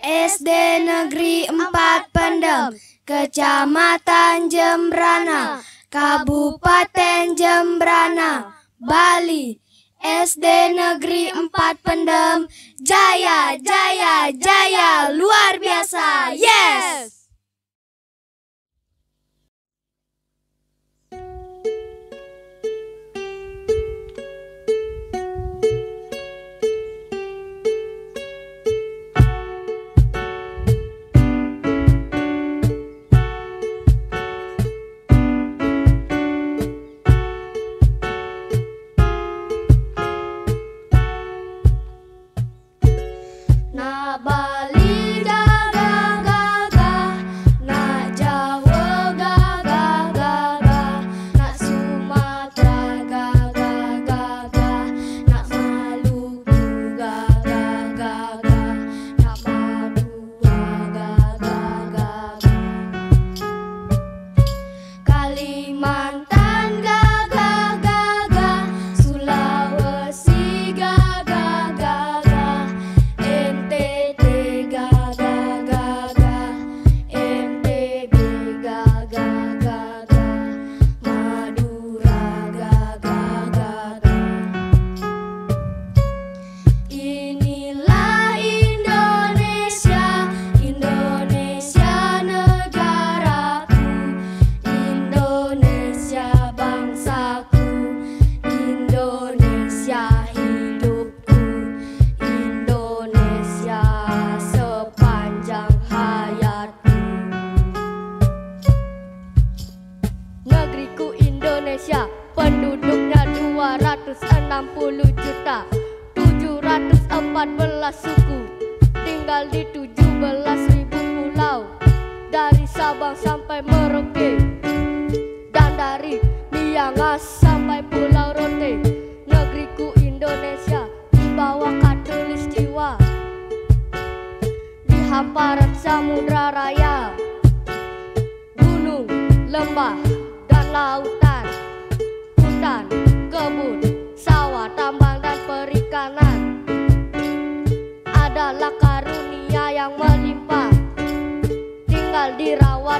SD Negeri 4 Pendem, Kecamatan Jembrana, Kabupaten Jembrana, Bali. SD Negeri 4 Pendem, Jaya, Jaya, Jaya, luar biasa, yes! Indonesia. Penduduknya 260 juta. 714 suku. Tinggal di 17 ribu pulau. Dari Sabang sampai Merauke. Dan dari Miangas sampai Pulau Rote. Negeriku Indonesia Di bawah katulistiwa Di hamparan Samudra Raya. Gunung, lembah, dan lautan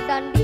dan di